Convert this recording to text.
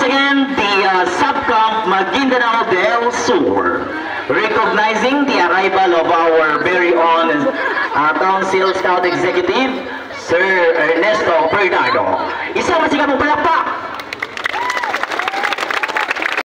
again uh, Subcamp Maguindanao del Sur. Recognizing the arrival of our very own uh, Council Scout Executive, Sir Ernesto Bernardo. Isang masigabong palakpak